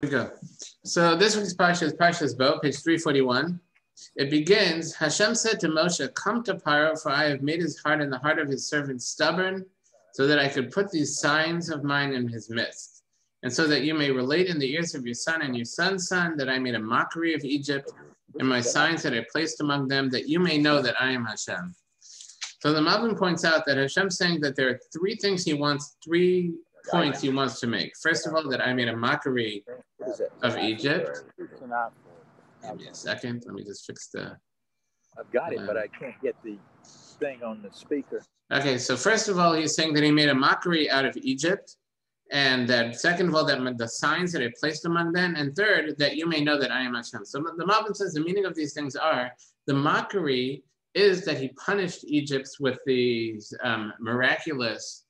we go. So this week's parsha is Parshas Bo, page 341. It begins, Hashem said to Moshe, come to Paro, for I have made his heart and the heart of his servant stubborn, so that I could put these signs of mine in his midst. And so that you may relate in the ears of your son and your son's son that I made a mockery of Egypt and my signs that I placed among them, that you may know that I am Hashem. So the Malbim points out that Hashem saying that there are three things he wants, three points he wants to make. First of all, that I made a mockery of Egypt. Give me a second. Let me just fix the. I've got it, uh, but I can't get the thing on the speaker. Okay, so first of all, he's saying that he made a mockery out of Egypt. And that second of all, that the signs that I placed among them. And third, that you may know that I am Hashem. So the Malbim says the meaning of these things are the mockery is that he punished Egypt with these um, miraculous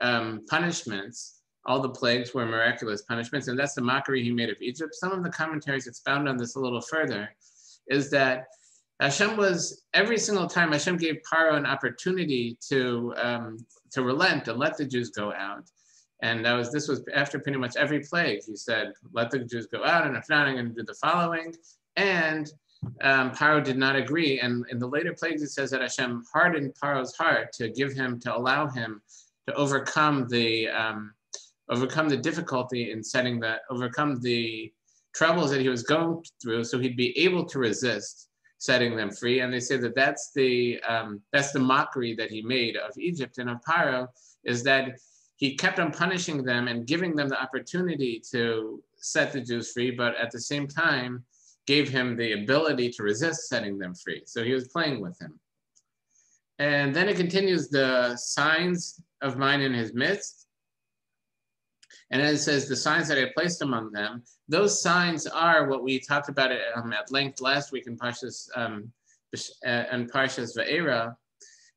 um, punishments. All the plagues were miraculous punishments, and that's the mockery he made of Egypt. Some of the commentaries expound on this a little further, is that Hashem was every single time Hashem gave Paro an opportunity to um, to relent and let the Jews go out, and that was this was after pretty much every plague. He said, "Let the Jews go out, and if not, I'm going to do the following." And um, Paro did not agree, and in the later plagues, it says that Hashem hardened Paro's heart to give him to allow him to overcome the um, overcome the difficulty in setting that overcome the troubles that he was going through, so he'd be able to resist setting them free. And they say that that's the um, that's the mockery that he made of Egypt and of Paro is that he kept on punishing them and giving them the opportunity to set the Jews free, but at the same time gave him the ability to resist setting them free. So he was playing with him. And then it continues the signs of mine in his midst. And it says, the signs that I placed among them, those signs are what we talked about it, um, at length last week in Parshas, um, uh, in Parshas Va'era,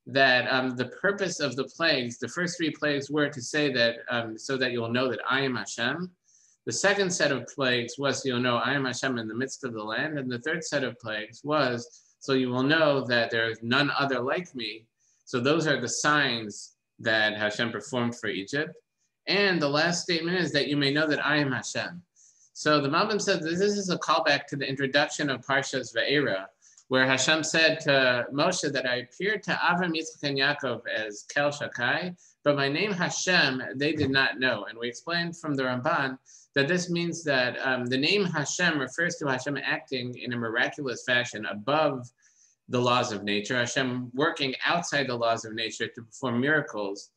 that um, the purpose of the plagues, the first three plagues were to say that, um, so that you'll know that I am Hashem. The second set of plagues was, you'll know I am Hashem in the midst of the land. And the third set of plagues was, so you will know that there is none other like me. So those are the signs that Hashem performed for Egypt. And the last statement is that you may know that I am Hashem. So the Malbim said this is a callback to the introduction of Parshas Va'era, where Hashem said to Moshe that I appeared to Avram, Yitzchak, and Yaakov as Kel Shakai, but my name Hashem they did not know. And we explained from the Ramban that this means that um, the name Hashem refers to Hashem acting in a miraculous fashion above the laws of nature, Hashem working outside the laws of nature to perform miracles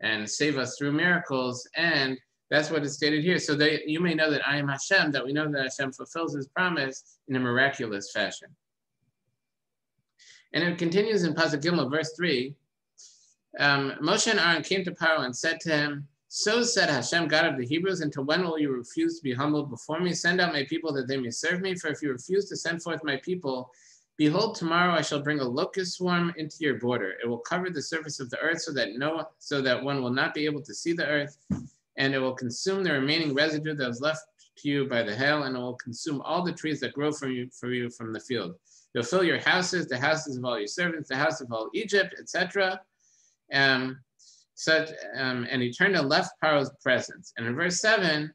and save us through miracles. And that's what is stated here. So that you may know that I am Hashem, that we know that Hashem fulfills his promise in a miraculous fashion. And it continues in Pasuk Gimel, verse 3. Um, Moshe and Aaron came to Paro and said to him, So said Hashem, God of the Hebrews, until when will you refuse to be humbled before me? Send out my people that they may serve me. For if you refuse to send forth my people, Behold, tomorrow I shall bring a locust swarm into your border. It will cover the surface of the earth so that no so that one will not be able to see the earth, and it will consume the remaining residue that was left to you by the hail, and it will consume all the trees that grow from you for you from the field. You'll fill your houses, the houses of all your servants, the house of all Egypt, etc. Um, such um, and he turned and left Paro's presence. And in verse 7,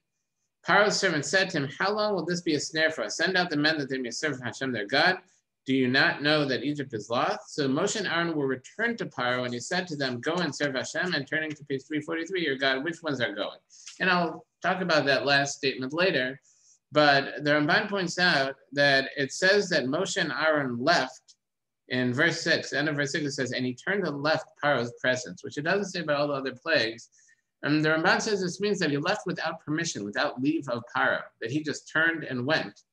Paro's servant said to him, How long will this be a snare for us? Send out the men that they may serve Hashem their God. Do you not know that Egypt is lost? So Moshe and Aaron will return to Paro, and he said to them, Go and serve Hashem. And turning to page 343, your God, which ones are going? And I'll talk about that last statement later. But the Ramban points out that it says that Moshe and Aaron left in verse 6, end of verse 6, it says, And he turned and left Paro's presence, which it doesn't say about all the other plagues. And the Ramban says this means that he left without permission, without leave of Paro, that he just turned and went.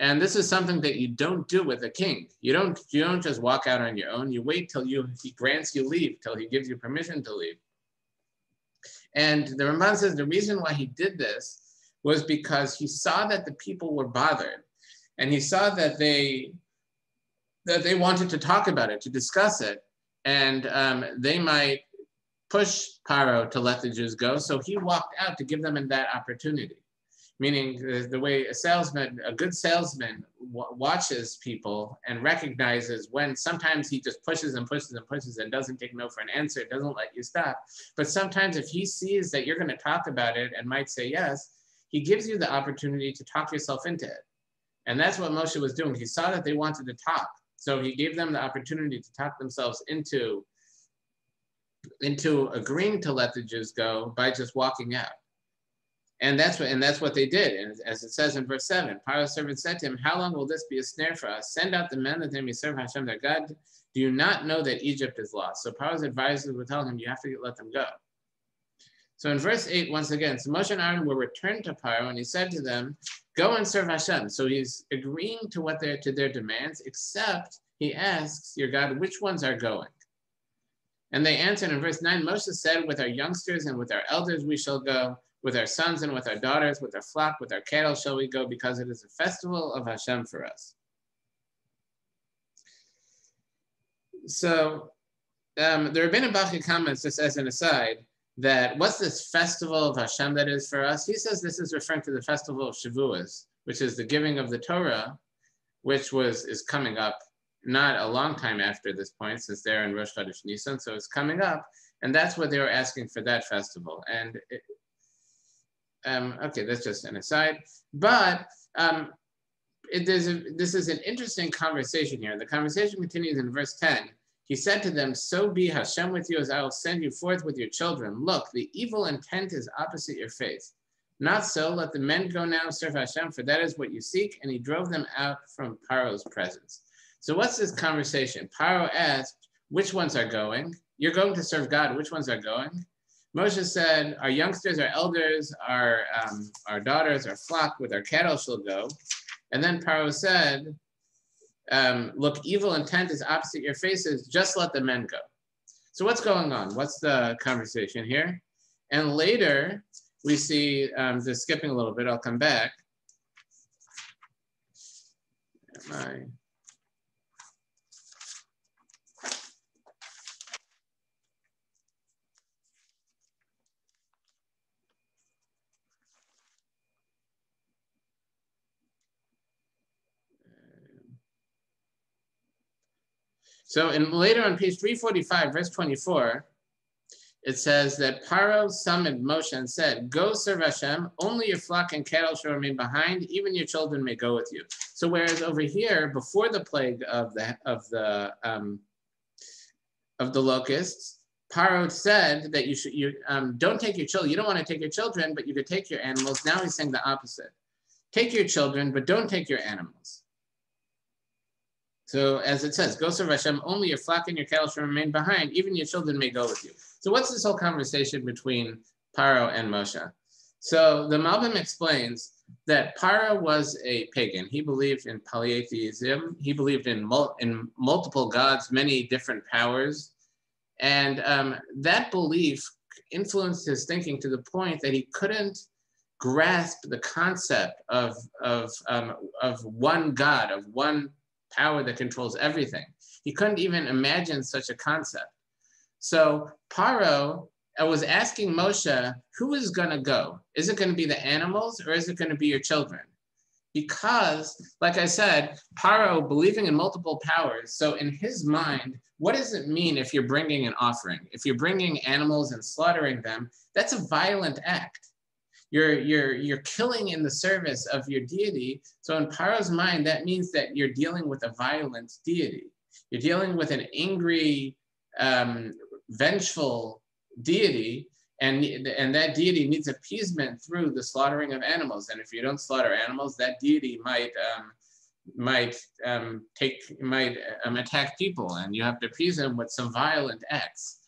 And this is something that you don't do with a king. You don't, you don't just walk out on your own. You wait till you, he grants you leave, till he gives you permission to leave. And the Ramban says the reason why he did this was because he saw that the people were bothered. And he saw that they, that they wanted to talk about it, to discuss it. And um, they might push Paro to let the Jews go. So he walked out to give them that opportunity meaning the way a salesman, a good salesman watches people and recognizes when sometimes he just pushes and pushes and pushes and doesn't take no for an answer, doesn't let you stop. But sometimes if he sees that you're going to talk about it and might say yes, he gives you the opportunity to talk yourself into it. And that's what Moshe was doing. He saw that they wanted to talk. So he gave them the opportunity to talk themselves into, into agreeing to let the Jews go by just walking out. And that's what and that's what they did. And as it says in verse 7, Paro's servant said to him, How long will this be a snare for us? Send out the men that they may serve Hashem their God. Do you not know that Egypt is lost? So Paro's advisors would tell him, You have to let them go. So in verse 8, once again, so Moshe and Aaron were returned to Paro, and he said to them, Go and serve Hashem. So he's agreeing to what they're to their demands, except he asks your God, which ones are going? And they answered in verse 9, Moshe said, With our youngsters and with our elders we shall go with our sons and with our daughters, with our flock, with our cattle shall we go, because it is a festival of Hashem for us. So um, the Rabbeinu Bachya comments, just as an aside, that what's this festival of Hashem that is for us? He says this is referring to the festival of Shavuos, which is the giving of the Torah, which was is coming up not a long time after this point, since they're in Rosh Chodesh Nisan, so it's coming up, and that's what they were asking for that festival. And it, um, okay, that's just an aside. But um, it, a, this is an interesting conversation here. The conversation continues in verse 10. He said to them, So be Hashem with you as I will send you forth with your children. Look, the evil intent is opposite your face. Not so, let the men go now serve Hashem, for that is what you seek. And he drove them out from Paro's presence. So what's this conversation? Paro asked, which ones are going? You're going to serve God. Which ones are going? Moshe said, Our youngsters, our elders, our, um, our daughters, our flock with our cattle shall go. And then Paro said, um, Look, evil intent is opposite your faces, just let the men go. So, what's going on? What's the conversation here? And later, we see, um, just skipping a little bit, I'll come back. So in later on page 345, verse 24, it says that Paro summoned Moshe and said, Go serve Hashem, only your flock and cattle shall remain behind, even your children may go with you. So whereas over here, before the plague of the of the um, of the locusts, Paro said that you should you um, don't take your children. You don't want to take your children, but you could take your animals. Now he's saying the opposite. Take your children, but don't take your animals. So as it says, go serve Hashem, only your flock and your cattle shall remain behind, even your children may go with you. So what's this whole conversation between Paro and Moshe? So the Malbim explains that Paro was a pagan. He believed in polytheism. He believed in, mul in multiple gods, many different powers. And um, that belief influenced his thinking to the point that he couldn't grasp the concept of, of, um, of one God, of one power that controls everything. He couldn't even imagine such a concept. So Paro I was asking Moshe, who is going to go? Is it going to be the animals or is it going to be your children? Because, like I said, Paro believing in multiple powers. So, in his mind, what does it mean if you're bringing an offering? If you're bringing animals and slaughtering them, that's a violent act. You're, you're, you're killing in the service of your deity. So in Paro's mind, that means that you're dealing with a violent deity. You're dealing with an angry, um, vengeful deity, and, and that deity needs appeasement through the slaughtering of animals. And if you don't slaughter animals, that deity might um, might um, take might um, attack people, and you have to appease him with some violent acts.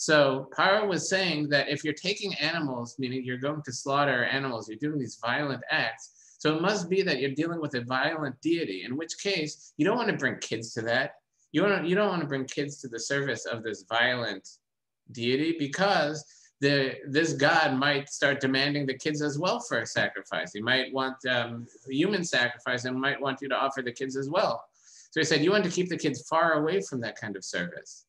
So Paro was saying that if you're taking animals, meaning you're going to slaughter animals, you're doing these violent acts. So it must be that you're dealing with a violent deity, in which case you don't want to bring kids to that. You, want to, you don't want to bring kids to the service of this violent deity because the, this God might start demanding the kids as well for a sacrifice. He might want um, human sacrifice and might want you to offer the kids as well. So he said, you want to keep the kids far away from that kind of service.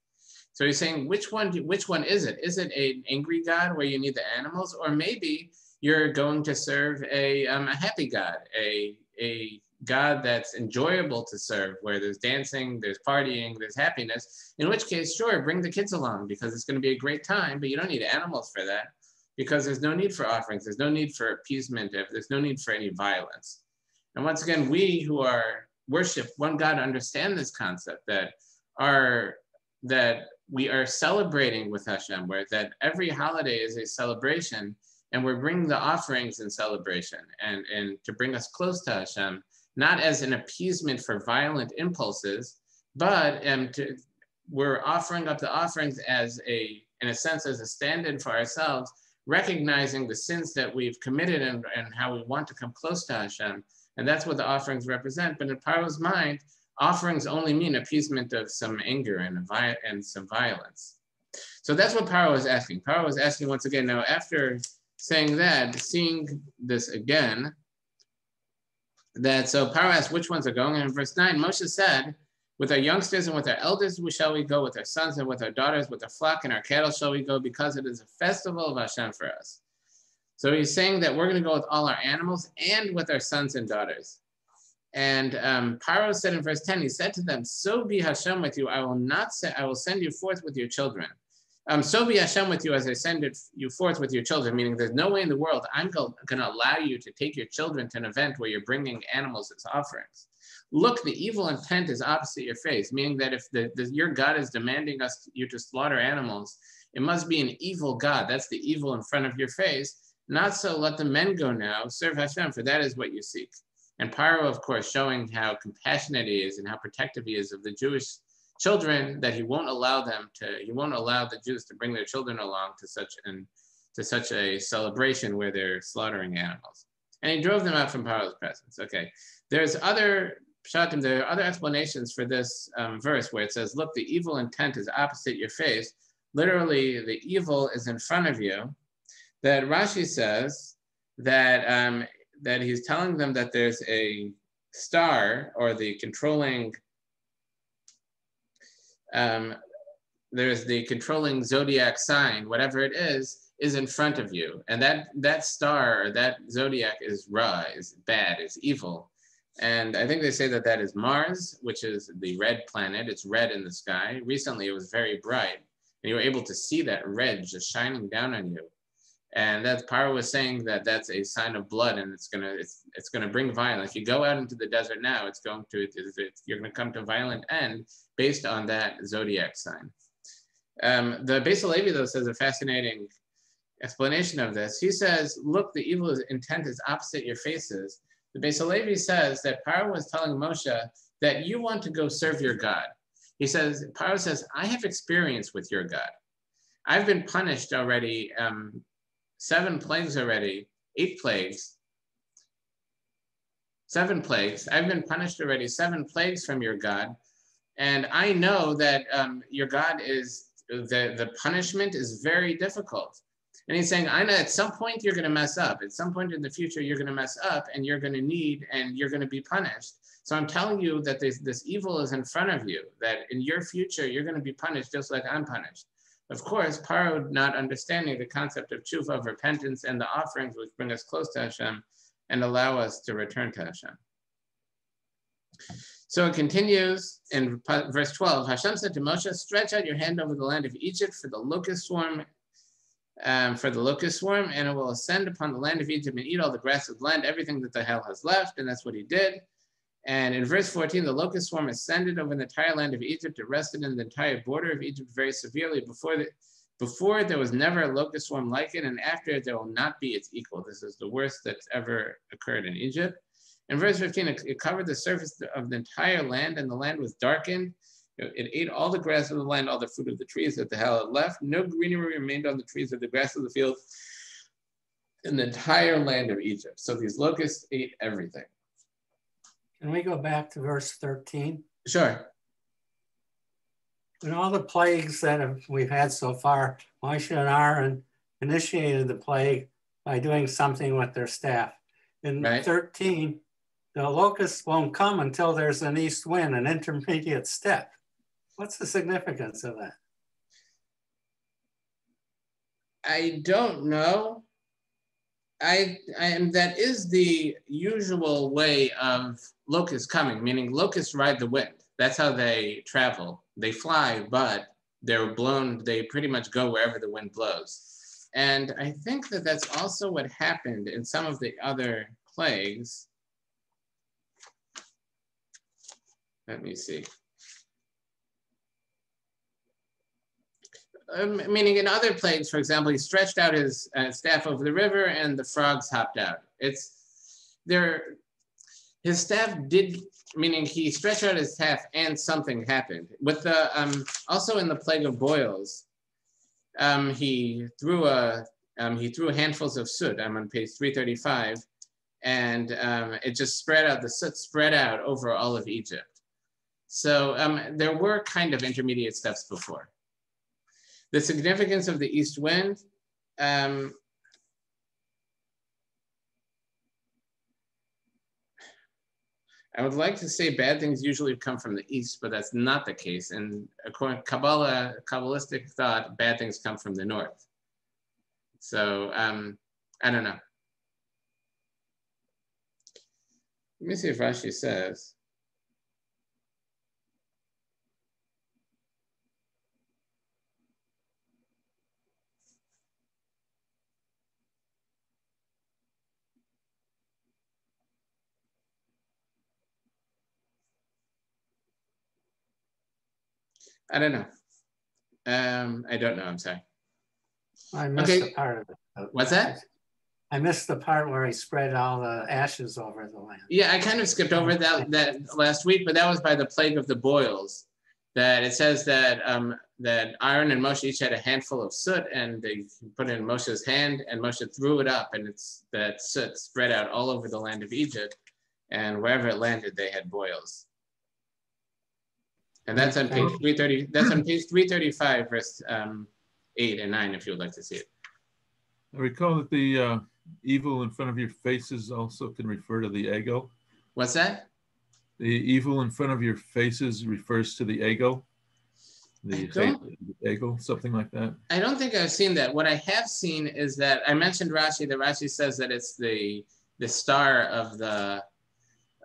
So he's saying, which one, which one is it? Is it an angry God where you need the animals? Or maybe you're going to serve a, um, a happy God, a, a God that's enjoyable to serve, where there's dancing, there's partying, there's happiness. In which case, sure, bring the kids along because it's going to be a great time, but you don't need animals for that because there's no need for offerings, there's no need for appeasement, there's no need for any violence. And once again, we who are worship one God understand this concept that our that we are celebrating with Hashem, where that every holiday is a celebration, and we're bringing the offerings in celebration and, and to bring us close to Hashem, not as an appeasement for violent impulses, but um, to, we're offering up the offerings as a, in a sense, as a stand-in for ourselves, recognizing the sins that we've committed and, and how we want to come close to Hashem. And that's what the offerings represent. But in Paro's mind, offerings only mean appeasement of some anger and, and some violence. So that's what Paro was asking. Paro was asking once again, now after saying that, seeing this again, that so Paro asked which ones are going. And in verse 9, Moshe said, with our youngsters and with our elders we shall we go, with our sons and with our daughters, with our flock and our cattle shall we go, because it is a festival of Hashem for us. So he's saying that we're going to go with all our animals and with our sons and daughters. And um, Paro said in verse 10, he said to them, So be Hashem with you, I will not say, I will send you forth with your children. Um, so be Hashem with you as I send it, you forth with your children, meaning there's no way in the world I'm going to allow you to take your children to an event where you're bringing animals as offerings. Look, the evil intent is opposite your face, meaning that if the, the, your God is demanding us you to slaughter animals, it must be an evil God. That's the evil in front of your face. Not so let the men go now, serve Hashem, for that is what you seek. And Paro, of course, showing how compassionate he is and how protective he is of the Jewish children that he won't allow them to, he won't allow the Jews to bring their children along to such an to such a celebration where they're slaughtering animals. And he drove them out from Paro's presence. Okay. There's other Pshatim, there are other explanations for this um, verse where it says, look, the evil intent is opposite your face. Literally, the evil is in front of you. That Rashi says that, um, that he's telling them that there's a star or the controlling um, there's the controlling zodiac sign, whatever it is, is in front of you. And that, that star or that zodiac is Ra, is bad, is evil. And I think they say that that is Mars, which is the red planet. It's red in the sky. Recently, it was very bright. And you were able to see that red just shining down on you. And that Paro was saying that that's a sign of blood, and it's gonna it's it's gonna bring violence. You go out into the desert now, it's going to it's, it's, you're gonna come to violent end based on that zodiac sign. Um, the Beis Halevi though says a fascinating explanation of this. He says, "Look, the evil intent is opposite your faces." The Beis Halevi says that Paro was telling Moshe that you want to go serve your God. He says, Paro says, "I have experience with your God. I've been punished already." Um, seven plagues already, eight plagues, seven plagues. I've been punished already, seven plagues from your God. And I know that um, your God is, the, the punishment is very difficult. And he's saying, I know at some point you're going to mess up. At some point in the future, you're going to mess up and you're going to need and you're going to be punished. So I'm telling you that this, this evil is in front of you, that in your future, you're going to be punished just like I'm punished. Of course, Paro not understanding the concept of tshuva, of repentance, and the offerings which bring us close to Hashem and allow us to return to Hashem. So it continues in verse 12. Hashem said to Moshe, stretch out your hand over the land of Egypt for the locust swarm, um, for the locust swarm, and it will ascend upon the land of Egypt and eat all the grass of the land, everything that the hell has left. And that's what he did. And in verse 14, the locust swarm ascended over the entire land of Egypt, It rested in the entire border of Egypt very severely. Before, the, before there was never a locust swarm like it, and after it there will not be its equal. This is the worst that's ever occurred in Egypt. In verse 15, it, it covered the surface of the entire land, and the land was darkened. It, ate all the grass of the land, all the fruit of the trees that the hell had left. No greenery remained on the trees or the grass of the field in the entire land of Egypt. So these locusts ate everything. Can we go back to verse 13? Sure. In all the plagues that have, we've had so far, Moshe and Aaron initiated the plague by doing something with their staff. In right. 13, the locusts won't come until there's an east wind, an intermediate step. What's the significance of that? I don't know. I, I that is the usual way of locusts coming, meaning locusts ride the wind. That's how they travel. They fly, but they're blown, they pretty much go wherever the wind blows. and I think that that's also what happened in some of the other plagues. Let me see. Meaning in other plagues, for example, he stretched out his uh, staff over the river and the frogs hopped out. It's there, his staff did, meaning he stretched out his staff and something happened. With the, um, also in the plague of boils, um, he threw a, um, he threw handfuls of soot, I'm on page 335, and um, it just spread out, the soot spread out over all of Egypt. So um, there were kind of intermediate steps before. The significance of the east wind. Um, I would like to say bad things usually come from the east, but that's not the case. And according to Kabbalah, Kabbalistic thought, bad things come from the north. So um, I don't know. Let me see if Rashi says. I don't know. Um, I don't know. I'm sorry. I missed okay. the part of it. What's that? I missed the part where he spread all the ashes over the land. Yeah, I kind of skipped over that that last week, but that was by the plague of the boils. That it says that um, that Aaron and Moshe each had a handful of soot, and they put it in Moshe's hand, and Moshe threw it up, and it's that soot spread out all over the land of Egypt, and wherever it landed, they had boils. And that's on page 330, that's on page 335, verse um, 8 and 9, if you would like to see it. I recall that the uh, evil in front of your faces also can refer to the ego. What's that? The evil in front of your faces refers to the ego. The, the ego, something like that. I don't think I've seen that. What I have seen is that I mentioned Rashi. That Rashi says that it's the the star of the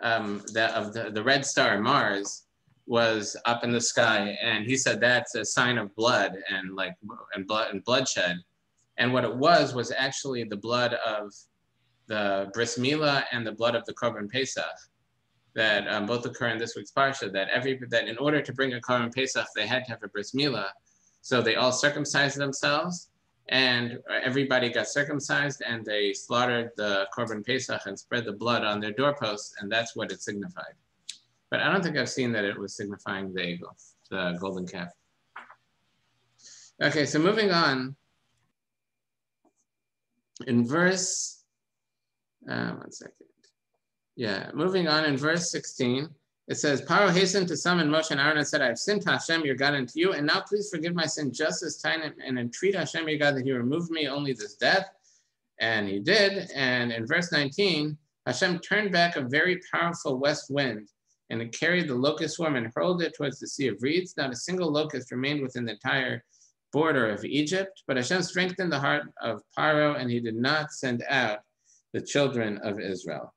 um, the of the, the red star Mars, was up in the sky and he said that's a sign of blood and like and blood and bloodshed. And what it was was actually the blood of the bris milah and the blood of the korban pesach that um, both occur in this week's parsha that every that in order to bring a korban pesach they had to have a bris milah. So they all circumcised themselves and everybody got circumcised and they slaughtered the korban pesach and spread the blood on their doorposts and that's what it signified but I don't think I've seen that it was signifying the egel, the golden calf. Okay, so moving on. In verse, uh, one second. Yeah, moving on in verse 16, it says, Paro hastened to summon Moshe and Aaron and said, I have sinned to Hashem, your God, unto you, and now please forgive my sin just as time and entreat Hashem, your God, that he remove me only this death. And he did. And in verse 19, Hashem turned back a very powerful west wind and it carried the locust swarm and hurled it towards the Sea of Reeds. Not a single locust remained within the entire border of Egypt, but Hashem strengthened the heart of Paro, and he did not send out the children of Israel.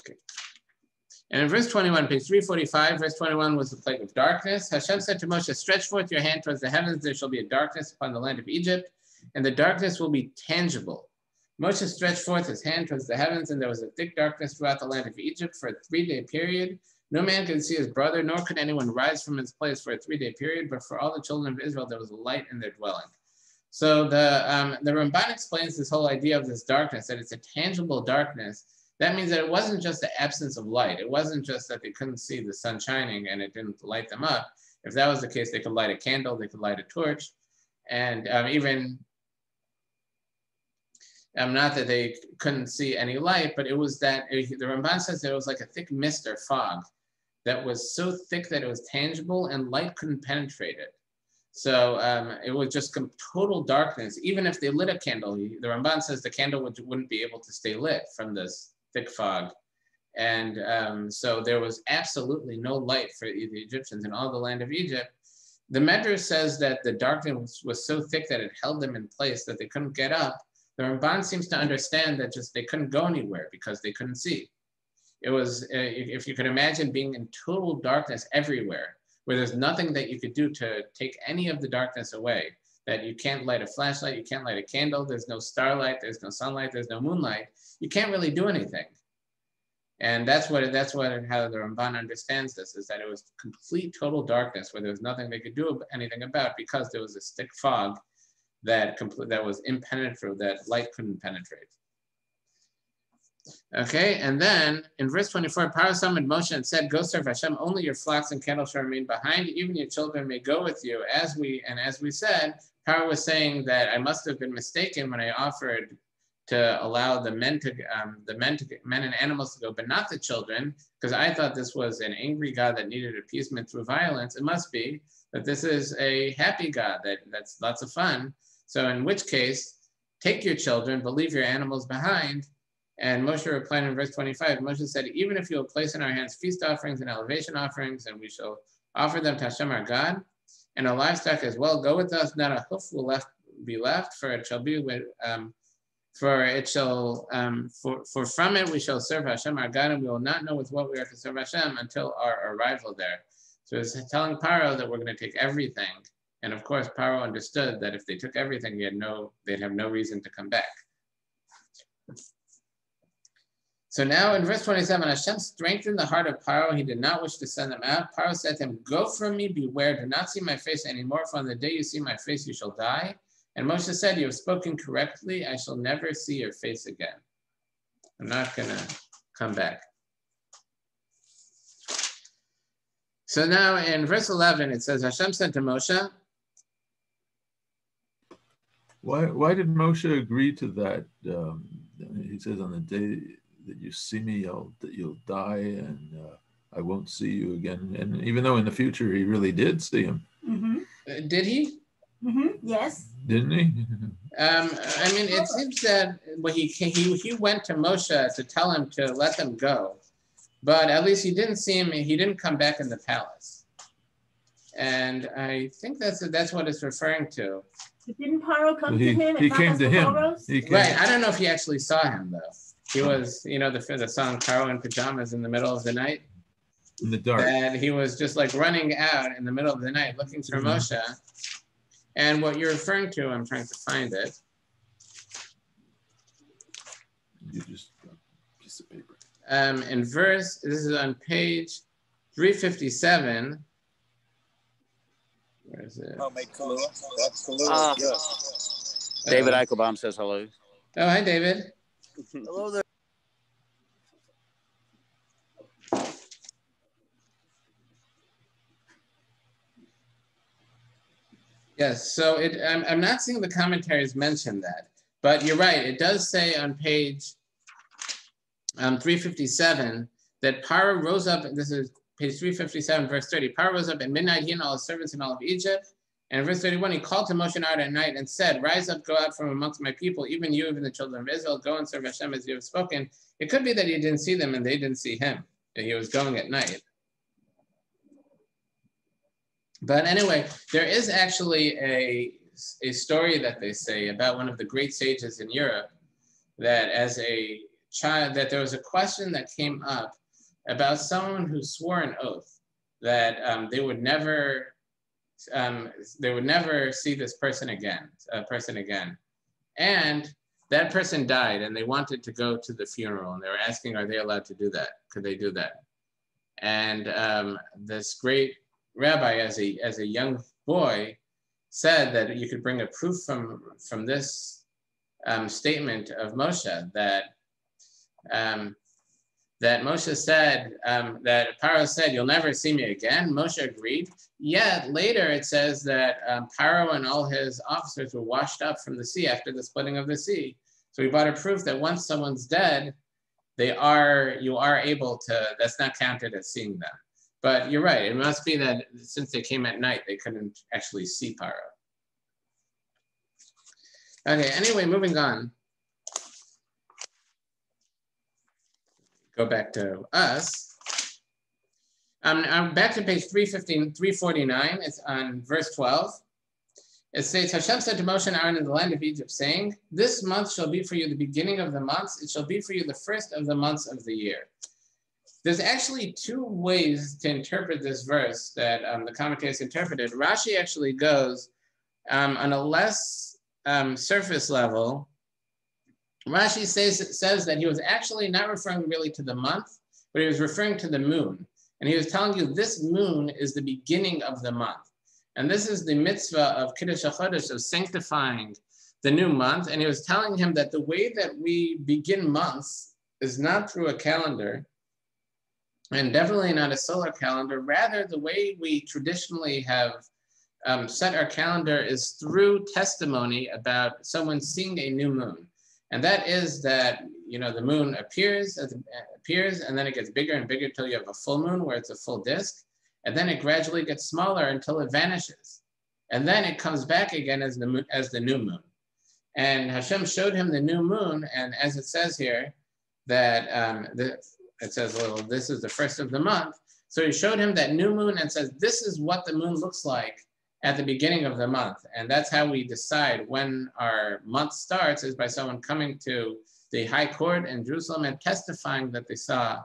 Okay. And in verse 21, page 345, verse 21 was the plague of darkness. Hashem said to Moshe, Stretch forth your hand towards the heavens, there shall be a darkness upon the land of Egypt, and the darkness will be tangible Moshe stretched forth his hand towards the heavens, and there was a thick darkness throughout the land of Egypt for a three-day period. No man could see his brother, nor could anyone rise from his place for a three-day period, but for all the children of Israel, there was light in their dwelling. So the, um, the Ramban explains this whole idea of this darkness, that it's a tangible darkness. That means that it wasn't just the absence of light. It wasn't just that they couldn't see the sun shining and it didn't light them up. If that was the case, they could light a candle, they could light a torch. And um, even um, not that they couldn't see any light, but it was that it, the Ramban says it was like a thick mist or fog that was so thick that it was tangible and light couldn't penetrate it. So um, it was just total darkness. Even if they lit a candle, the Ramban says the candle would, wouldn't be able to stay lit from this thick fog. And um, so there was absolutely no light for the Egyptians in all the land of Egypt. The Medrash says that the darkness was so thick that it held them in place that they couldn't get up the Ramban seems to understand that just they couldn't go anywhere because they couldn't see. It was, uh, if you could imagine being in total darkness everywhere, where there's nothing that you could do to take any of the darkness away, that you can't light a flashlight, you can't light a candle, there's no starlight, there's no sunlight, there's no moonlight. You can't really do anything. And that's what that's what how the Ramban understands this is that it was complete total darkness where there was nothing they could do anything about because there was a thick fog that complete that was impenetrable that light couldn't penetrate. Okay, and then in verse 24, Paro summoned Moshe and said, Go serve Hashem, only your flocks and cattle shall remain behind, even your children may go with you. As we and as we said, Paro was saying that I must have been mistaken when I offered to allow the men to um, the men to men and animals to go, but not the children, because I thought this was an angry God that needed appeasement through violence. It must be that this is a happy God that that's lots of fun. So in which case, take your children, but leave your animals behind. And Moshe replied in verse 25, Moshe said, even if you will place in our hands feast offerings and elevation offerings, and we shall offer them to Hashem our God, and our livestock as well, go with us, not a hoof will left be left, for it shall be with um, for it shall, um, for, for from it we shall serve Hashem our God, and we will not know with what we are to serve Hashem until our arrival there. So it's telling Paro that we're going to take everything. And of course, Paro understood that if they took everything, he had no, they'd have no reason to come back. So now in verse 27, Hashem strengthened the heart of Paro. He did not wish to send them out. Paro said to him, Go from me, beware, do not see my face anymore, for on the day you see my face, you shall die. And Moshe said, You have spoken correctly. I shall never see your face again. I'm not going to come back. So now in verse 11, it says, Hashem said to Moshe, why, why did Moshe agree to that? Um, he says, on the day that you see me, I'll, that you'll die and uh, I won't see you again. And even though in the future he really did see him. Mm-hmm. Uh, did he? Mm-hmm. Yes. Didn't he? um, I mean, it seems that well, he, he he went to Moshe to tell him to let them go, but at least he didn't see him. He didn't come back in the palace, and I think that's that's what it's referring to. Didn't Paro come he, to him? He came to him. He came. Right. I don't know if he actually saw him though. He was, you know, the the song "Paro in Pajamas" in the middle of the night. In the dark. And he was just like running out in the middle of the night looking for mm-hmm. Moshe and what you're referring to, I'm trying to find it. You just piece of paper. Um, in verse, this is on page 357. Where is it? Oh, make Kahlua. That's Kahlua. Uh, David Eichelbaum says hello. Oh, hi, David. hello there. Yes, so it, I'm, I'm not seeing the commentaries mention that, but you're right. It does say on page um, 357 that Paro rose up, this is page 357, verse 30. Paro rose up at midnight, he and all his servants in all of Egypt. And verse 31, he called to Moshe out at night and said, Rise up, go out from amongst my people, even you, even the children of Israel, go and serve Hashem as you have spoken. It could be that he didn't see them and they didn't see him, that he was going at night. But anyway, there is actually a, a story that they say about one of the great sages in Europe that as a child, that there was a question that came up about someone who swore an oath that um, they would never um, they would never see this person again, a person again. And that person died and they wanted to go to the funeral and they were asking, are they allowed to do that? Could they do that? And um, this great rabbi, as a, as a young boy, said that you could bring a proof from, from this um, statement of Moshe that um, that Moshe said um, that Paro said, "You'll never see me again." Moshe agreed. Yet later it says that um, Paro and all his officers were washed up from the sea after the splitting of the sea. So we brought a proof that once someone's dead, they are you are able to. That's not counted as seeing them. But you're right. It must be that since they came at night, they couldn't actually see Paro. Okay, anyway, moving on. Go back to us. Um, I'm back to page 315, 349. It's on verse 12. It says, Hashem said to Moshe and Aaron in the land of Egypt, saying, This month shall be for you the beginning of the months. It shall be for you the first of the months of the year. There's actually two ways to interpret this verse that um, the commentators interpreted. Rashi actually goes um, on a less um, surface level, Rashi says, says that he was actually not referring really to the month, but he was referring to the moon. And he was telling you this moon is the beginning of the month. And this is the mitzvah of Kiddush HaChodesh, of sanctifying the new month. And he was telling him that the way that we begin months is not through a calendar, and definitely not a solar calendar. Rather, the way we traditionally have um, set our calendar is through testimony about someone seeing a new moon. And that is that, you know, the moon appears, appears, and then it gets bigger and bigger until you have a full moon where it's a full disk. And then it gradually gets smaller until it vanishes. And then it comes back again as the, as the new moon. And Hashem showed him the new moon. And as it says here, that um, the, it says little, this is the first of the month. So he showed him that new moon and says, this is what the moon looks like at the beginning of the month. And that's how we decide when our month starts is by someone coming to the high court in Jerusalem and testifying that they saw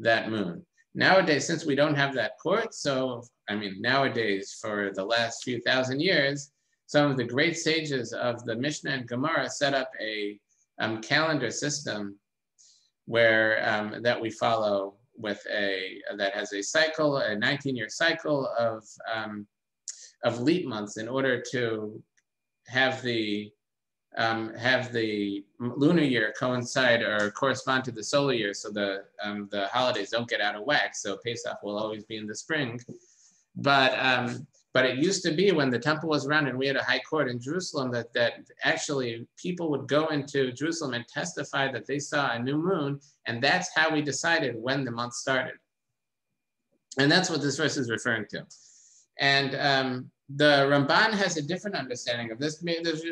that moon. Nowadays, since we don't have that court, so I mean, nowadays for the last few thousand years, some of the great sages of the Mishnah and Gemara set up a um, calendar system where um, that we follow with a that has a cycle, a 19-year cycle of um, of leap months in order to have the um, have the lunar year coincide or correspond to the solar year, so the um, the holidays don't get out of whack. So Pesach will always be in the spring, but um, but it used to be when the temple was around and we had a high court in Jerusalem that, that actually people would go into Jerusalem and testify that they saw a new moon. And that's how we decided when the month started. And that's what this verse is referring to. And um, the Ramban has a different understanding of this,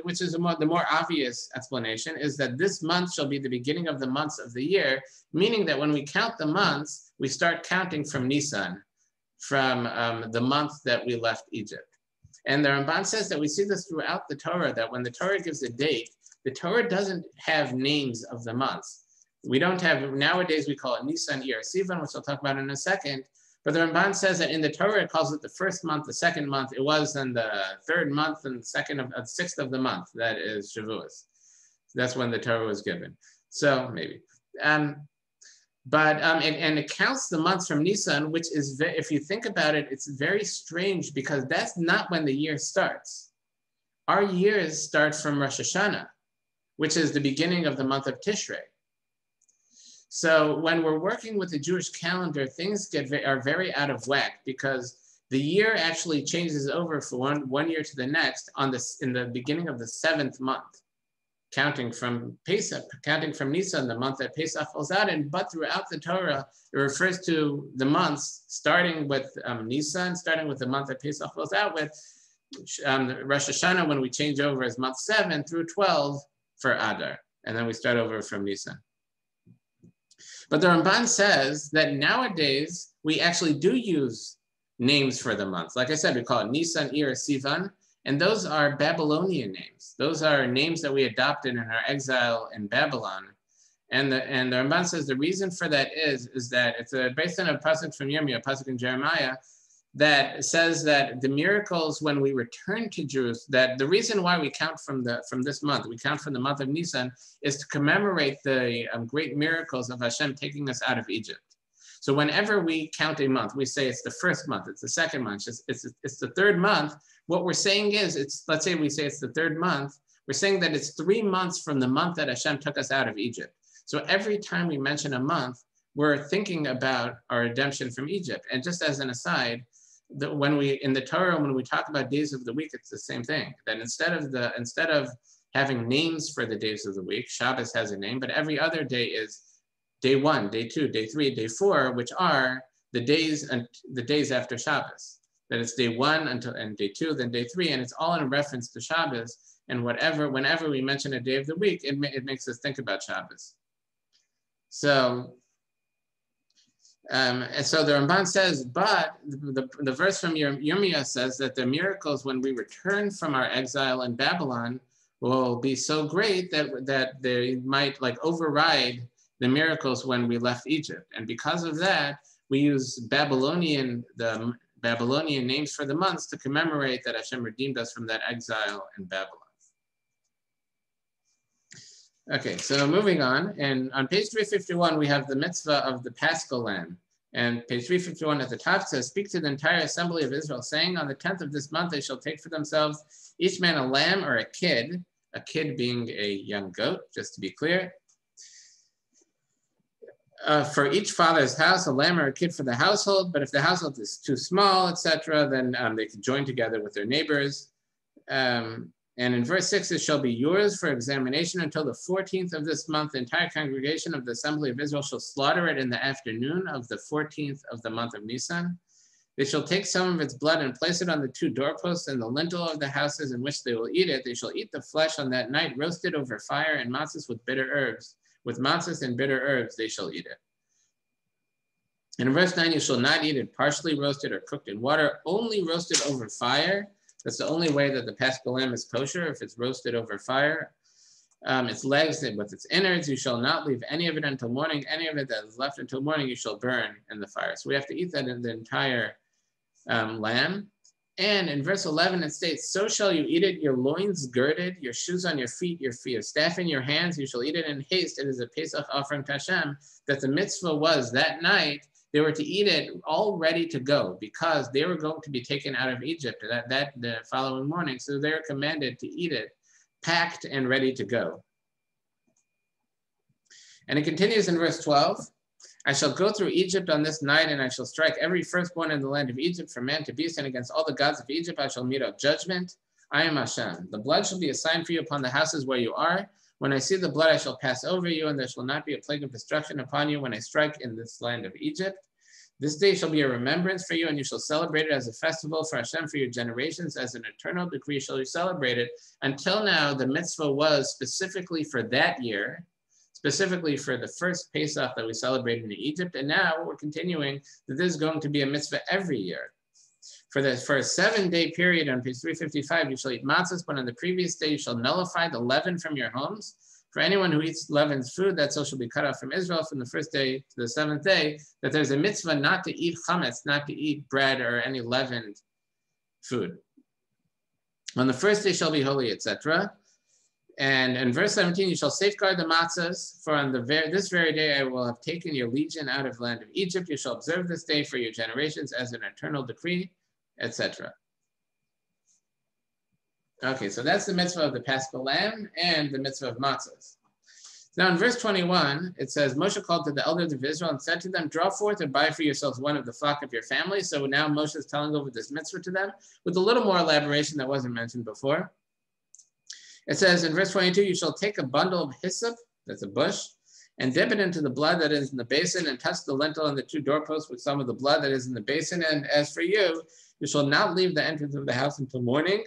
which is more, the more obvious explanation, is that this month shall be the beginning of the months of the year, meaning that when we count the months, we start counting from Nisan, from um, the month that we left Egypt. And the Ramban says that we see this throughout the Torah, that when the Torah gives a date, the Torah doesn't have names of the months. We don't have, nowadays we call it Nisan, Iyar, Sivan, which I'll talk about in a second. But the Ramban says that in the Torah, it calls it the first month, the second month. It was in the third month and second of, uh, sixth of the month. That is Shavuos. That's when the Torah was given. So maybe. Um, but um, and, and, it counts the months from Nisan, which is, if you think about it, it's very strange because that's not when the year starts. Our years start from Rosh Hashanah, which is the beginning of the month of Tishrei. So when we're working with the Jewish calendar, things get are very out of whack because the year actually changes over from one, one year to the next on this in the beginning of the seventh month counting from Pesach, counting from Nisan, the month that Pesach falls out in, but throughout the Torah, it refers to the months starting with um, Nisan, starting with the month that Pesach falls out with, um, Rosh Hashanah when we change over as month seven through 12 for Adar. And then we start over from Nisan. But the Ramban says that nowadays we actually do use names for the months. Like I said, we call it Nisan, Iyar, Sivan, and those are Babylonian names. Those are names that we adopted in our exile in Babylon. And the, and the Ramban says the reason for that is, is that it's a, based on a pasuk from Yirmiyah, a pasuk in Jeremiah, that says that the miracles when we return to Jerusalem, that the reason why we count from the from this month, we count from the month of Nisan, is to commemorate the um, great miracles of Hashem taking us out of Egypt. So whenever we count a month, we say it's the first month, it's the second month, it's, it's, it's the third month. What we're saying is, it's let's say we say it's the third month, we're saying that it's three months from the month that Hashem took us out of Egypt. So every time we mention a month, we're thinking about our redemption from Egypt. And just as an aside, when we in the Torah, when we talk about days of the week, it's the same thing. That instead of the instead of having names for the days of the week, Shabbos has a name, but every other day is day one, day two, day three, day four, which are the days and the days after Shabbos. That it's day one until and day two, then day three, and it's all in reference to Shabbos. And whatever, whenever we mention a day of the week, it, it makes us think about Shabbos. So, um, and so the Ramban says, but the, the, verse from Yirmiyah says that the miracles when we return from our exile in Babylon will be so great that, that they might like override the miracles when we left Egypt. And because of that, we use Babylonian, the, Babylonian names for the months to commemorate that Hashem redeemed us from that exile in Babylon. Okay, so moving on, and on page 351, we have the mitzvah of the paschal lamb. And page 351 at the top says, Speak to the entire assembly of Israel, saying, On the 10th of this month, they shall take for themselves each man a lamb or a kid, a kid being a young goat, just to be clear. Uh, for each father's house, a lamb or a kid for the household. But if the household is too small, etc., then um, they can join together with their neighbors. Um, and in verse 6, it shall be yours for examination until the 14th of this month. The entire congregation of the assembly of Israel shall slaughter it in the afternoon of the 14th of the month of Nisan. They shall take some of its blood and place it on the two doorposts and the lintel of the houses in which they will eat it. They shall eat the flesh on that night, roasted over fire and matzahs with bitter herbs. With matzahs and bitter herbs, they shall eat it. And in verse 9, you shall not eat it partially roasted or cooked in water, only roasted over fire that's the only way that the paschal lamb is kosher, if it's roasted over fire. Um, its legs with its innards, you shall not leave any of it until morning. Any of it that is left until morning, you shall burn in the fire. So we have to eat that in the entire um, lamb. And in verse 11, it states, So shall you eat it, your loins girded, your shoes on your feet, your feet, staff in your hands, you shall eat it in haste. It is a Pesach offering to Hashem, that the mitzvah was that night they were to eat it all ready to go because they were going to be taken out of Egypt that, that the following morning. So they're commanded to eat it packed and ready to go. And it continues in verse 12. I shall go through Egypt on this night, and I shall strike every firstborn in the land of Egypt from man to beast, and against all the gods of Egypt I shall mete out judgment. I am Hashem. The blood shall be a sign for you upon the houses where you are. When I see the blood, I shall pass over you, and there shall not be a plague of destruction upon you when I strike in this land of Egypt. This day shall be a remembrance for you, and you shall celebrate it as a festival for Hashem for your generations. As an eternal decree shall you celebrate it. Until now, the mitzvah was specifically for that year, specifically for the first Pesach that we celebrated in Egypt. And now we're continuing that this is going to be a mitzvah every year. For the for a seven day period on page 355, you shall eat matzahs, but on the previous day you shall nullify the leaven from your homes. For anyone who eats leavened food, that soul shall be cut off from Israel from the first day to the seventh day. That there's a mitzvah not to eat chametz, not to eat bread or any leavened food. On the first day shall be holy, etc. And in verse 17, you shall safeguard the matzahs, for on the ver- this very day I will have taken your legion out of the land of Egypt. You shall observe this day for your generations as an eternal decree etc. Okay, so that's the mitzvah of the paschal lamb and the mitzvah of matzahs. Now in verse 21, it says, Moshe called to the elders of Israel and said to them, draw forth and buy for yourselves one of the flock of your family. So now Moshe is telling over this mitzvah to them with a little more elaboration that wasn't mentioned before. It says in verse 22, you shall take a bundle of hyssop, that's a bush, and dip it into the blood that is in the basin and touch the lintel and the two doorposts with some of the blood that is in the basin. And as for you, you shall not leave the entrance of the house until morning.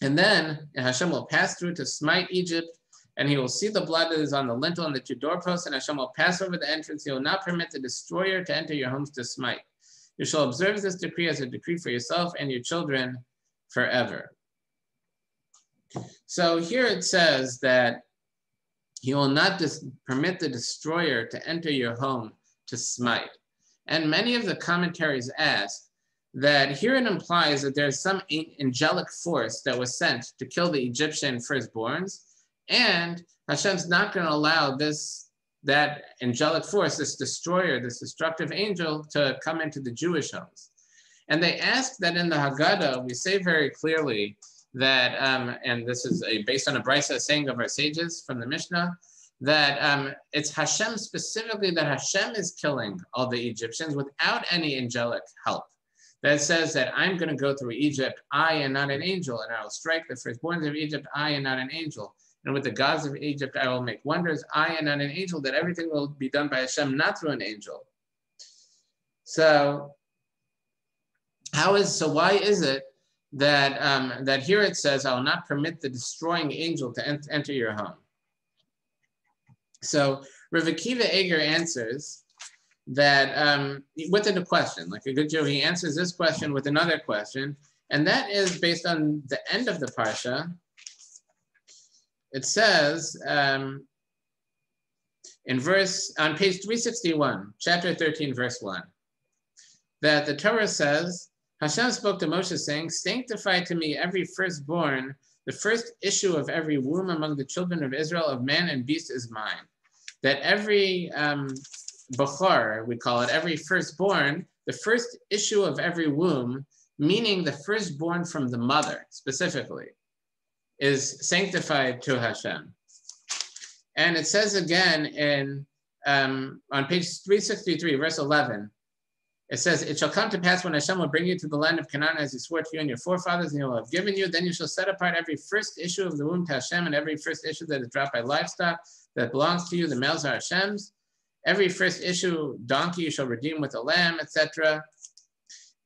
And then Hashem will pass through to smite Egypt, and he will see the blood that is on the lintel and the two doorposts, and Hashem will pass over the entrance. He will not permit the destroyer to enter your homes to smite. You shall observe this decree as a decree for yourself and your children forever. So here it says that he will not dis- permit the destroyer to enter your home to smite. And many of the commentaries ask, that here it implies that there's some angelic force that was sent to kill the Egyptian firstborns, and Hashem's not going to allow this that angelic force, this destroyer, this destructive angel, to come into the Jewish homes. And they ask that in the Haggadah, we say very clearly that, um, and this is a, based on a braisa saying of our sages from the Mishnah, that um, it's Hashem specifically that Hashem is killing all the Egyptians without any angelic help that says that I'm going to go through Egypt, I and not an angel, and I will strike the firstborns of Egypt, I and not an angel. And with the gods of Egypt, I will make wonders, I and not an angel, that everything will be done by Hashem, not through an angel. So, how is so? Why is it that um, that here it says, "I will not permit the destroying angel to ent- enter your home"? So, Rav Akiva Eger answers that um, within a question, like a good Jew, he answers this question with another question, and that is based on the end of the parsha. It says um, in verse on page 361, chapter 13, verse 1. that the Torah says, Hashem spoke to Moshe saying, sanctify to me every firstborn, the first issue of every womb among the children of Israel of man and beast is mine. That every um, Bechor, we call it, every firstborn, the first issue of every womb, meaning the firstborn from the mother specifically, is sanctified to Hashem. And it says again in um, on page 363, verse 11, it says, It shall come to pass when Hashem will bring you to the land of Canaan as he swore to you and your forefathers, and he will have given you. Then you shall set apart every first issue of the womb to Hashem, and every first issue that is dropped by livestock that belongs to you. The males are Hashem's. Every first issue donkey you shall redeem with a lamb, etc.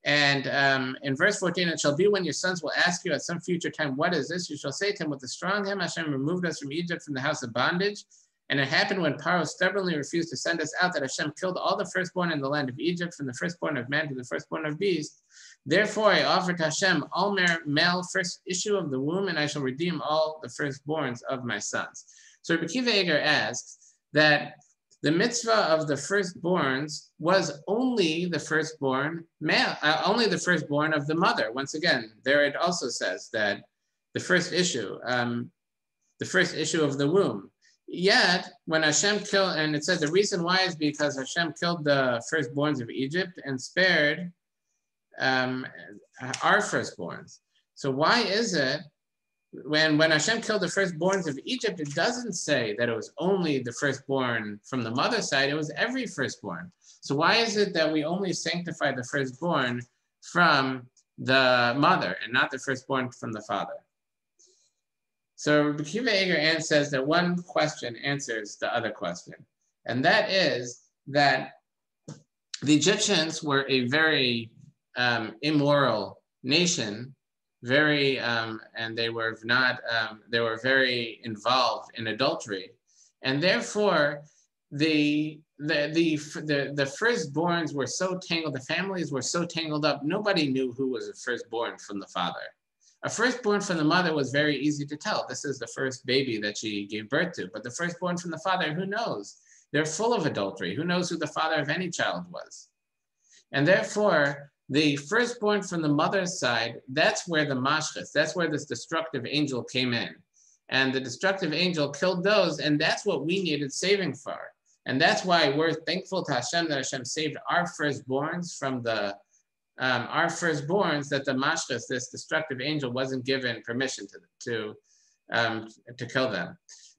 And um, in verse 14, it shall be when your sons will ask you at some future time, What is this? You shall say to him, With a strong hand Hashem removed us from Egypt, from the house of bondage. And it happened when Paro stubbornly refused to send us out that Hashem killed all the firstborn in the land of Egypt, from the firstborn of man to the firstborn of beast. Therefore, I offer to Hashem all male first issue of the womb, and I shall redeem all the firstborns of my sons. So Rabbi Akiva Eger asks that the mitzvah of the firstborns was only the firstborn male, uh, only the firstborn of the mother. Once again, there it also says that the first issue, um, the first issue of the womb. Yet, when Hashem killed, and it says the reason why is because Hashem killed the firstborns of Egypt and spared um, our firstborns. So why is it when when Hashem killed the firstborns of Egypt, it doesn't say that it was only the firstborn from the mother side; it was every firstborn. So why is it that we only sanctify the firstborn from the mother and not the firstborn from the father? So Rabbi Eger says that one question answers the other question, and that is that the Egyptians were a very um, immoral nation, very, um, and they were not, um, they were very involved in adultery, and therefore the the the the, the firstborns were so tangled, the families were so tangled up, nobody knew who was a firstborn from the father. A firstborn from the mother was very easy to tell. This is the first baby that she gave birth to. But the firstborn from the father, who knows? They're full of adultery. Who knows who the father of any child was? And therefore, the firstborn from the mother's side, that's where the mashchis, that's where this destructive angel came in. And the destructive angel killed those, and that's what we needed saving for. And that's why we're thankful to Hashem that Hashem saved our firstborns from the um, our firstborns that the mashchis, this destructive angel, wasn't given permission to, to, um, to kill them.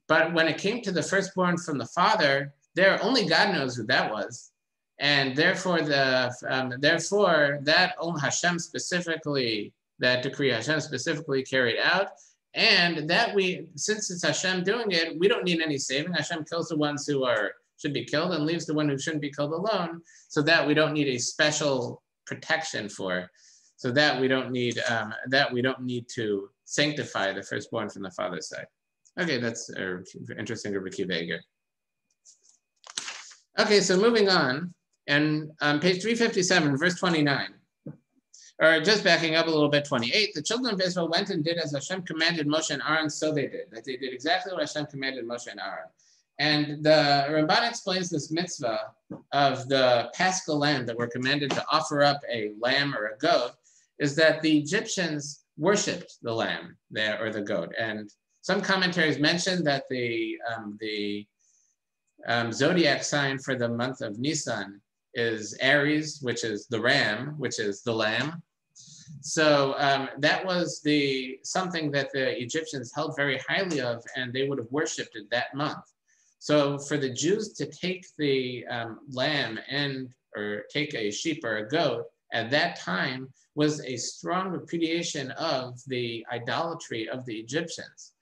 But when it came to the firstborn from the father, there only God knows who that was. And therefore, the um, therefore that only Hashem specifically, that decree Hashem specifically carried out. And that we, since it's Hashem doing it, we don't need any saving. Hashem kills the ones who are should be killed and leaves the one who shouldn't be killed alone, so that we don't need a special protection for, so that we don't need um, that we don't need to sanctify the firstborn from the father's side. Okay, that's uh, interesting Ricky Vega. Okay, so moving on, and on page 357, verse 29, or just backing up a little bit, 28, the children of Israel went and did as Hashem commanded Moshe and Aaron, so they did. That they did exactly what Hashem commanded Moshe and Aaron. And the Ramban explains this mitzvah of the paschal lamb that we're commanded to offer up a lamb or a goat is that the Egyptians worshipped the lamb there or the goat. And some commentaries mention that the, um, the um, zodiac sign for the month of Nisan is Aries, which is the ram, which is the lamb. So um, that was the something that the Egyptians held very highly of, and they would have worshipped it that month. So for the Jews to take the um, lamb and or take a sheep or a goat at that time was a strong repudiation of the idolatry of the Egyptians.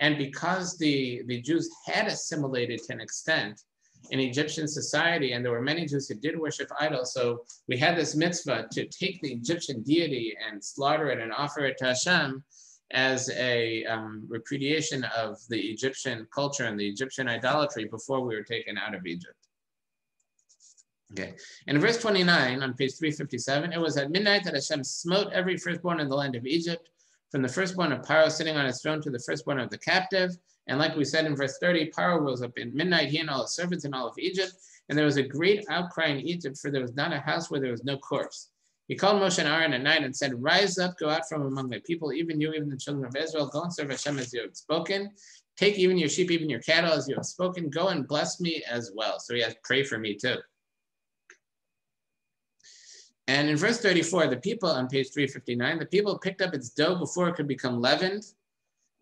And because the, the Jews had assimilated to an extent in Egyptian society, and there were many Jews who did worship idols, so we had this mitzvah to take the Egyptian deity and slaughter it and offer it to Hashem as a um, repudiation of the Egyptian culture and the Egyptian idolatry before we were taken out of Egypt. Okay, in verse 29 on page 357, it was at midnight that Hashem smote every firstborn in the land of Egypt, from the firstborn of Paro sitting on his throne to the firstborn of the captive, And like we said in verse 30, Paro rose up in midnight, he and all his servants and all of Egypt. And there was a great outcry in Egypt, for there was not a house where there was no corpse. He called Moshe and Aaron at night and said, Rise up, go out from among the people, even you, even the children of Israel, go and serve Hashem as you have spoken. Take even your sheep, even your cattle, as you have spoken. Go and bless me as well. So he has pray for me too. And in verse 34, the people on page 359, the people picked up its dough before it could become leavened,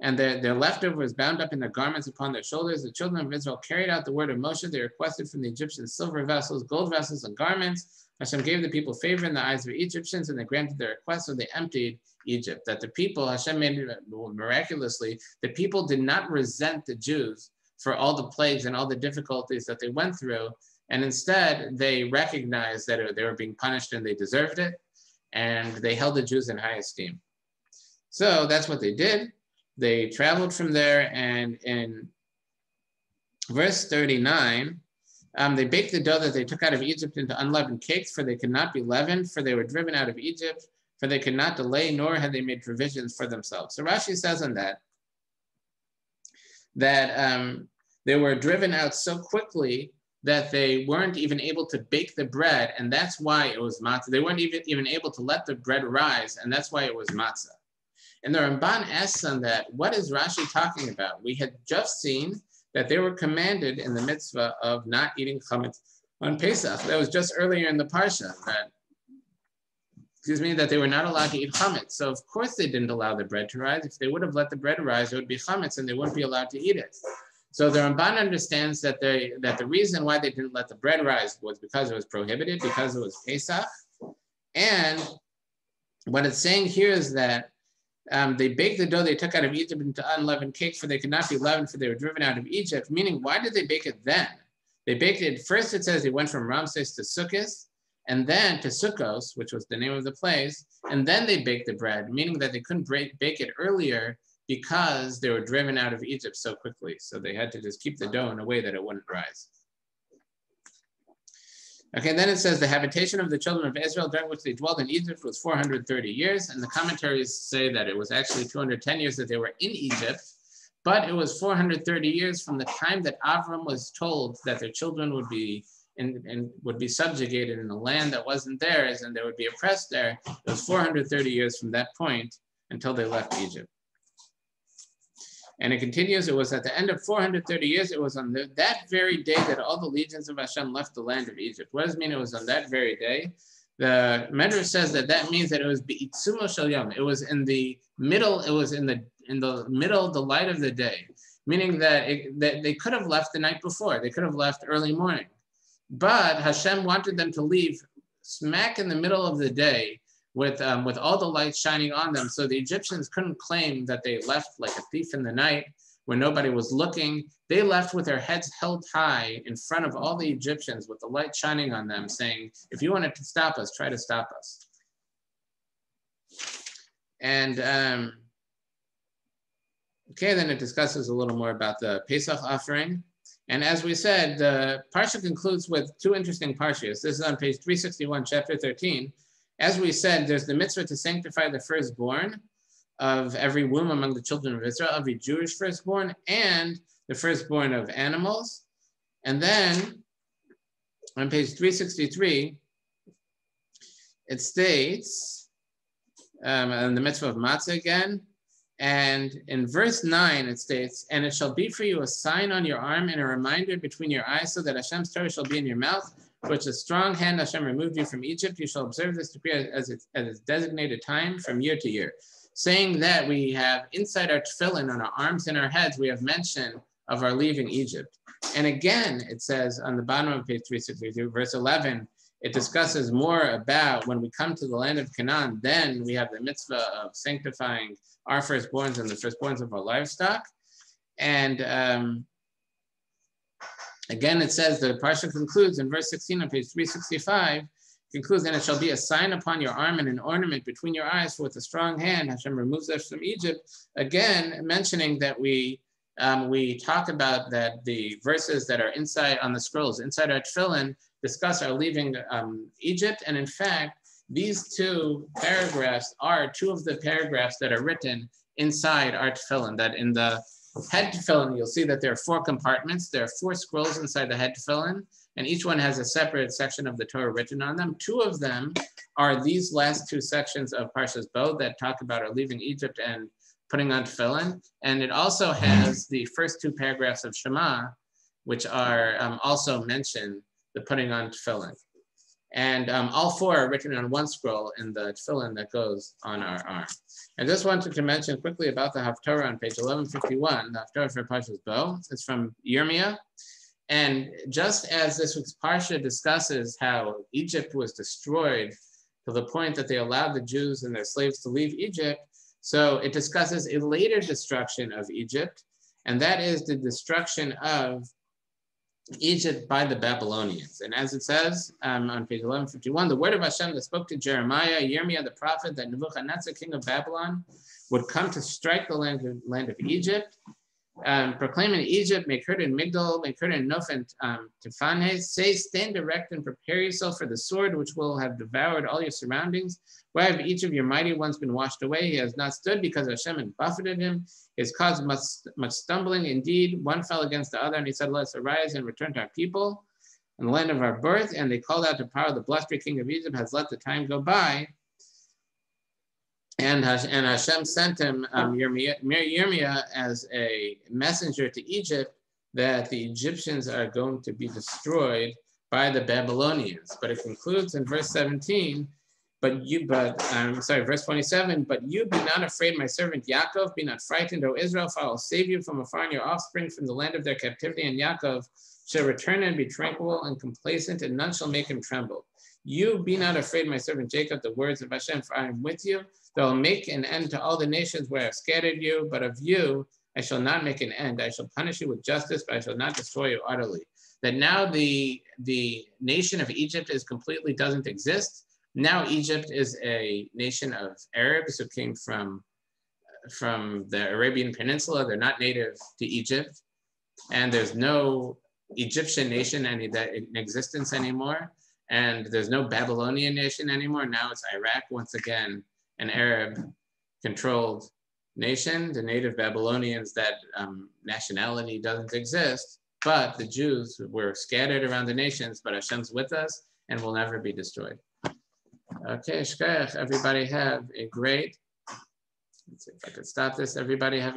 and their, their leftover was bound up in their garments upon their shoulders. The children of Israel carried out the word of Moshe. They requested from the Egyptians silver vessels, gold vessels, and garments. Hashem gave the people favor in the eyes of the Egyptians, and they granted their request, so they emptied Egypt. That the people, Hashem made it miraculously, the people did not resent the Jews for all the plagues and all the difficulties that they went through and instead, they recognized that they were being punished and they deserved it. And they held the Jews in high esteem. So that's what they did. They traveled from there. And in verse 39, um, they baked the dough that they took out of Egypt into unleavened cakes, for they could not be leavened, for they were driven out of Egypt, for they could not delay, nor had they made provisions for themselves. So Rashi says on that, that um, they were driven out so quickly that they weren't even able to bake the bread, and that's why it was matzah. They weren't even, even able to let the bread rise, and that's why it was matzah. And the Ramban asks on that, what is Rashi talking about? We had just seen that they were commanded in the mitzvah of not eating chametz on Pesach. That was just earlier in the parsha that, excuse me, that they were not allowed to eat chametz. So of course they didn't allow the bread to rise. If they would have let the bread rise, it would be chametz, and they wouldn't be allowed to eat it. So the Ramban understands that they that the reason why they didn't let the bread rise was because it was prohibited, because it was Pesach. And what it's saying here is that um, they baked the dough they took out of Egypt into unleavened cakes, for they could not be leavened, for they were driven out of Egypt. Meaning, why did they bake it then? They baked it first. It says they went from Ramses to Sukkot, and then to Sukkos, which was the name of the place, and then they baked the bread, meaning that they couldn't break, bake it earlier because they were driven out of Egypt so quickly. So they had to just keep the dough in a way that it wouldn't rise. Okay, then it says the habitation of the children of Israel during which they dwelled in Egypt was 430 years. And the commentaries say that it was actually 210 years that they were in Egypt, but it was 430 years from the time that Avram was told that their children would be in, would be subjugated in a land that wasn't theirs and they would be oppressed there. It was 430 years from that point until they left Egypt. And it continues, it was at the end of 430 years, it was on the, that very day that all the legions of Hashem left the land of Egypt. What does it mean it was on that very day? The Medrash says that that means that it was Be'itzumo Shel Yom. It was in the middle, it was in the in the middle, the light of the day, meaning that, it, that they could have left the night before. They could have left early morning. But Hashem wanted them to leave smack in the middle of the day with, um, with all the lights shining on them. So the Egyptians couldn't claim that they left like a thief in the night when nobody was looking. They left with their heads held high in front of all the Egyptians with the light shining on them, saying, if you wanted to stop us, try to stop us. And um, okay, then it discusses a little more about the Pesach offering. And as we said, the parsha concludes with two interesting parshas. This is on page 361, chapter 13. As we said, there's the mitzvah to sanctify the firstborn of every womb among the children of Israel, every Jewish firstborn, and the firstborn of animals. And then on page 363, it states, um, in the mitzvah of matzah again, and in verse 9, it states, And it shall be for you a sign on your arm and a reminder between your eyes, so that Hashem's Torah shall be in your mouth which a strong hand Hashem removed you from Egypt, you shall observe this decree as its, as its designated time from year to year. Saying that we have inside our tefillin on our arms and our heads, we have mention of our leaving Egypt. And again, it says on the bottom of page 362, verse 11, it discusses more about when we come to the land of Canaan, then we have the mitzvah of sanctifying our firstborns and the firstborns of our livestock. And um, Again, it says the parsha concludes in verse 16 on page 365, concludes, and it shall be a sign upon your arm and an ornament between your eyes, for with a strong hand Hashem removes us from Egypt. Again, mentioning that we um, we talk about that the verses that are inside on the scrolls, inside our tefillin, discuss our leaving um, Egypt. And in fact, these two paragraphs are two of the paragraphs that are written inside our tefillin, that in the head tefillin, you'll see that there are four compartments. There are four scrolls inside the head tefillin, and each one has a separate section of the Torah written on them. Two of them are these last two sections of Parshas Bo that talk about our leaving Egypt and putting on tefillin. And it also has the first two paragraphs of Shema, which are um, also mention the putting on tefillin. And um, all four are written on one scroll in the tefillin that goes on our arm. I just wanted to mention quickly about the Haftorah on page 1151, the Haftorah for Parshas Bo. It's from Yirmiyah. And just as this week's Parsha discusses how Egypt was destroyed to the point that they allowed the Jews and their slaves to leave Egypt, so it discusses a later destruction of Egypt, and that is the destruction of Egypt by the Babylonians. And as it says um, on page 1151, the word of Hashem that spoke to Jeremiah, Yirmiyah the prophet, that Nebuchadnezzar, king of Babylon, would come to strike the land of, land of Egypt um, proclaiming Egypt, make her in Migdol, make her in Noph and um, Tephanes. Say, stand erect and prepare yourself for the sword which will have devoured all your surroundings. Why have each of your mighty ones been washed away? He has not stood because Hashem had buffeted him. He has caused much, much stumbling. Indeed, one fell against the other, and he said, Let us arise and return to our people and the land of our birth. And they called out to Paro, the blustery king of Egypt has let the time go by. And, and Hashem sent him um, Yirmiyah as a messenger to Egypt that the Egyptians are going to be destroyed by the Babylonians. But it concludes in verse 17, but you, but I'm um, sorry, verse 27, but you be not afraid, my servant Yaakov, be not frightened, O Israel, for I will save you from afar and your offspring from the land of their captivity, and Yaakov shall return and be tranquil and complacent, and none shall make him tremble. You be not afraid, my servant Jacob, the words of Hashem, for I am with you. I'll make an end to all the nations where I've scattered you, but of you I shall not make an end. I shall punish you with justice, but I shall not destroy you utterly. That now the, the nation of Egypt is completely doesn't exist. Now Egypt is a nation of Arabs who came from, from the Arabian Peninsula. They're not native to Egypt. And there's no Egyptian nation any, that in existence anymore. And there's no Babylonian nation anymore. Now it's Iraq once again an Arab controlled nation. The native Babylonians, that um, nationality doesn't exist, but the Jews were scattered around the nations, but Hashem's with us and will never be destroyed. Okay, everybody have a great, let's see if I could stop this. Everybody have a